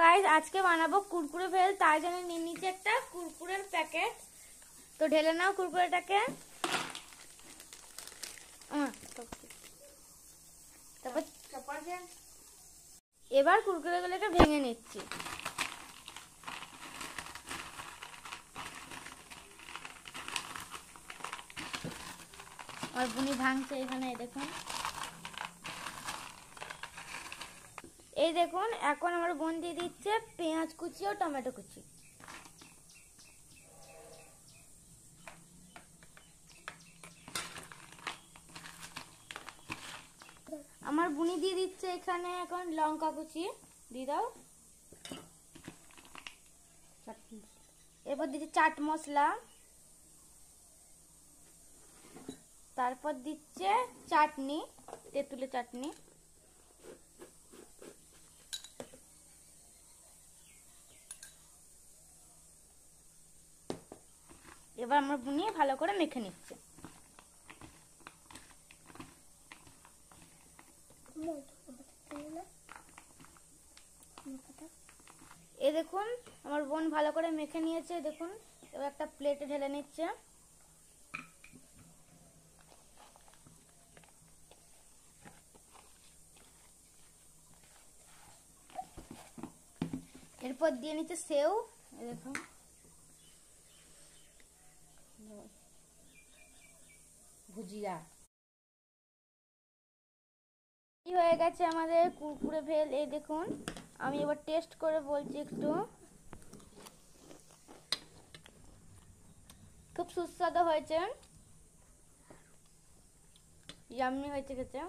Guys আজকে বানাবো কুরকুরে ভেল তার জন্য নিয়ে নিচ্ছি একটা কুরকুরের প্যাকেট। তো ঢেলে নাও কুরকুরেটাকে। এবার কুরকুরেগুলোকে ভেঙে নিচ্ছি। আর বুনি ভাঙছে এখানে দেখুন। এই দেখুন, এখন আমার বোন দিয়ে দিচ্ছে পেঁয়াজ কুচি ও টমেটো কুচি। আমার বুনি দিয়ে দিচ্ছে এখানে এখন লঙ্কা কুচি। দিয়ে দাও। এরপর দিচ্ছে চাট মশলা। তারপর দিচ্ছে চাটনি, তেঁতুলের চাটনি। এবার আমরা বুনিয়ে ভালো করে মেখে নিচ্ছে। এ দেখুন, আমার বোন ভালো করে মেখে নিয়েছে, দেখুন, এবার একটা প্লেটে ঢেলে নিচ্ছে। এরপর দিয়ে নিচ্ছে সেও দেখুন। ভুজিয়া হয়ে গেছে আমাদের কুরকুরে ভেল, এই দেখুন, আমি এবার টেস্ট করে বলছি একটু। খুব সুস্বাদু হয়েছে। ইয়াম্মি হয়েছে খেতে।